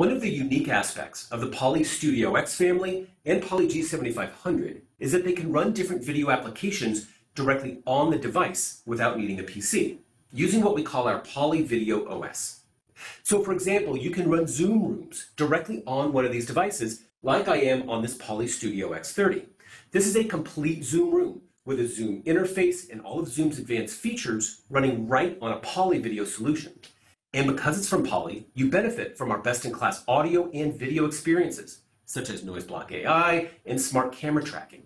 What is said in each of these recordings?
One of the unique aspects of the Poly Studio X family and Poly G7500 is that they can run different video applications directly on the device without needing a PC, using what we call our Poly Video OS. So for example, you can run Zoom rooms directly on one of these devices like I am on this Poly Studio X30. This is a complete Zoom room with a Zoom interface and all of Zoom's advanced features running right on a Poly video solution. And because it's from Poly, you benefit from our best-in-class audio and video experiences, such as Noise Block AI and smart camera tracking.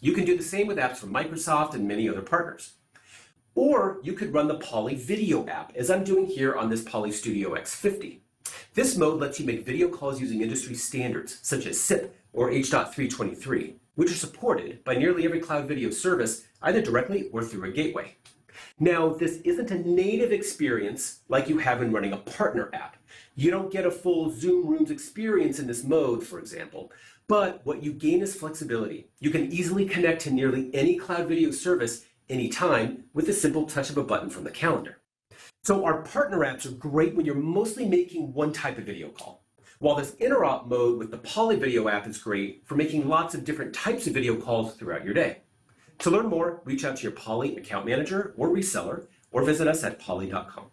You can do the same with apps from Microsoft and many other partners. Or you could run the Poly Video app, as I'm doing here on this Poly Studio X50. This mode lets you make video calls using industry standards, such as SIP or H.323, which are supported by nearly every cloud video service, either directly or through a gateway. Now, this isn't a native experience like you have in running a partner app. You don't get a full Zoom Rooms experience in this mode, for example. But what you gain is flexibility. You can easily connect to nearly any cloud video service anytime with a simple touch of a button from the calendar. So our partner apps are great when you're mostly making one type of video call. While this interop mode with the Poly Video app is great for making lots of different types of video calls throughout your day. To learn more, reach out to your Poly account manager or reseller, or visit us at poly.com.